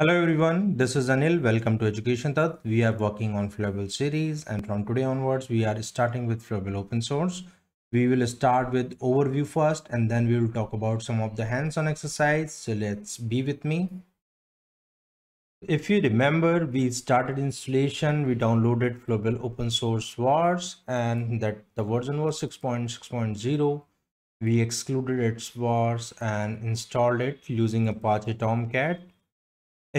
Hello everyone, this is Anil. Welcome to Education Tatva. We are working on Flowable series and from today onwards we are starting with Flowable open source. We will start with overview first and then we will talk about some of the hands-on exercise. So let's be with me. If you remember, we started installation, we downloaded Flowable open source vars and that the version was 6.6.0 we excluded its vars and installed it using Apache Tomcat.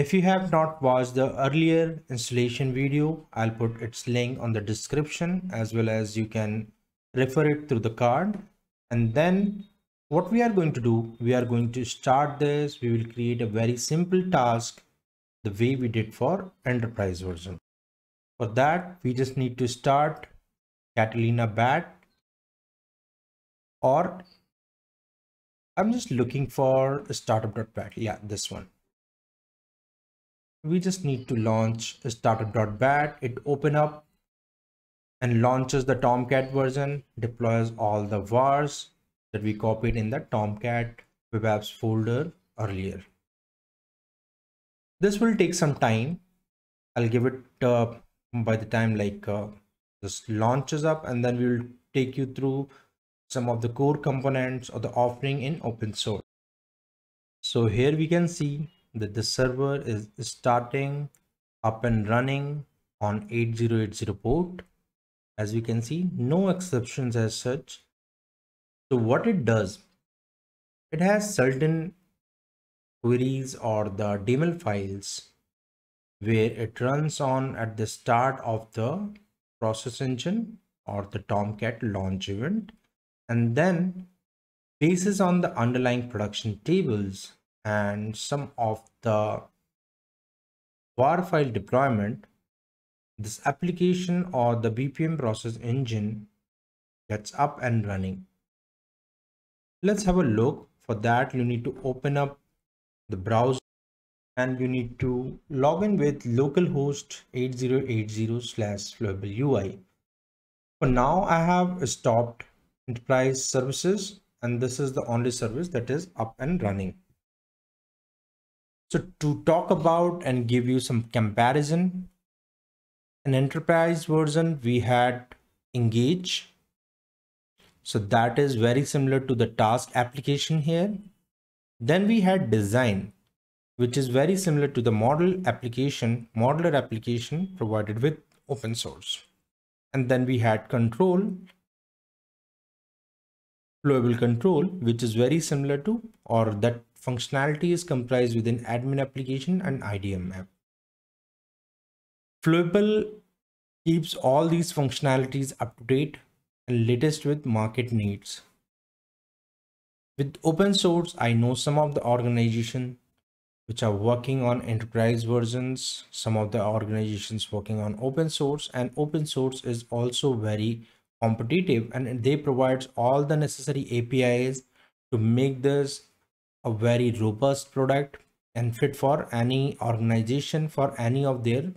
If you have not watched the earlier installation video, I'll put its link on the description as well as you can refer it through the card. And then what we are going to do, we are going to start this. We will create a very simple task the way we did for enterprise version. For that, we just need to start Catalina bat or I'm just looking for startup.bat. Yeah, this one. We just need to launch startup.bat. It open up and launches the Tomcat version, deploys all the vars that we copied in the Tomcat web apps folder earlier. This will take some time. I'll give it uh, by the time like uh, this launches up and then we will take you through some of the core components of the offering in open source. So here we can see that the server is starting up and running on 8080 port. As we can see, no exceptions as such. So what it does, it has certain queries or the DML files where it runs on at the start of the process engine or the Tomcat launch event and then basis on the underlying production tables and some of the var file deployment this application or the bpm process engine gets up and running. Let's have a look. For that you need to open up the browser and you need to log in with localhost 8080 slash flowable ui for now i have stopped enterprise services and this is the only service that is up and running so to talk about and give you some comparison an enterprise version we had engage. So that is very similar to the task application here. Then we had design which is very similar to the model application modeler application provided with open source. And then we had control flowable control, which is very similar to or that functionality is comprised within admin application and IDM app. Flowable keeps all these functionalities up to date and latest with market needs. With open source, I know some of the organizations which are working on enterprise versions, some of the organizations working on open source and open source is also very competitive and they provide all the necessary APIs to make this a very robust product and fit for any organization for any of their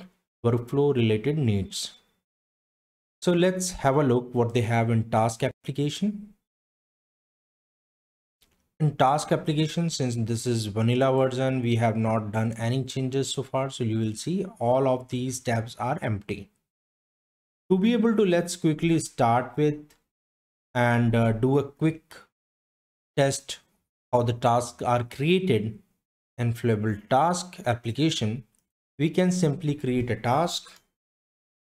workflow related needs. So let's have a look what they have in task application. In task application, since this is vanilla version, we have not done any changes so far. So you will see all of these tabs are empty to be able to let's quickly start with and uh, do a quick test how the tasks are created. In flowable task application. We can simply create a task.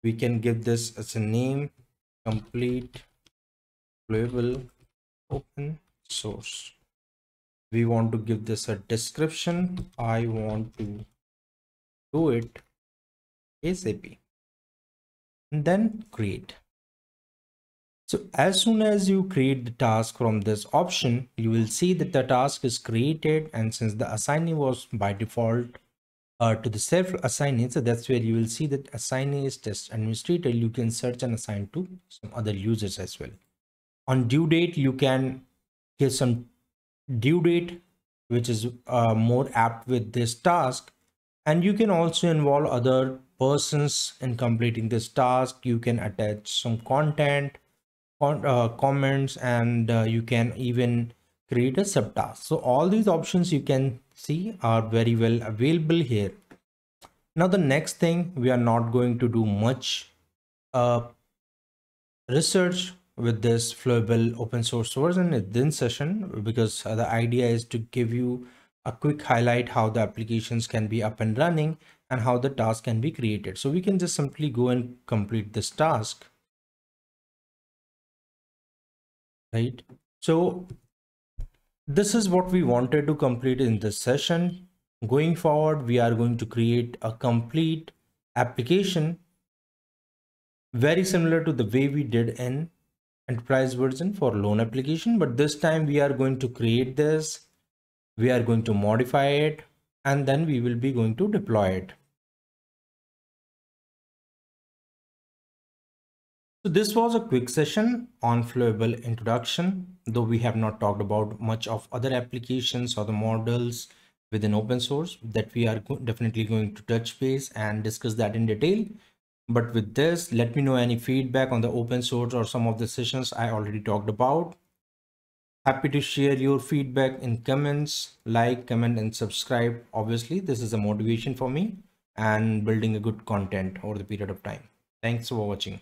We can give this as a name complete flowable open source. We want to give this a description. I want to do it asap and then create. So as soon as you create the task from this option, you will see that the task is created and since the assignee was by default uh, to the self assignee, so that's where you will see that assignee is test administrator, you can search and assign to some other users as well. On due date, you can give some due date, which is uh, more apt with this task. And you can also involve other persons in completing this task. You can attach some content uh, comments and uh, you can even create a subtask. So all these options you can see are very well available here. Now the next thing, we are not going to do much uh, research with this flowable open source version in this session because the idea is to give you a quick highlight how the applications can be up and running and how the task can be created. So we can just simply go and complete this task. Right. So this is what we wanted to complete in this session. Going forward, we are going to create a complete application very similar to the way we did in enterprise version for loan application. But this time we are going to create this, we are going to modify it, and then we will be going to deploy it. So this was a quick session on Flowable introduction, though we have not talked about much of other applications or the models within open source that we are definitely going to touch base and discuss that in detail. But with this, let me know any feedback on the open source or some of the sessions I already talked about. Happy to share your feedback in comments, like, comment, and subscribe. Obviously, this is a motivation for me and building a good content over the period of time. Thanks for watching.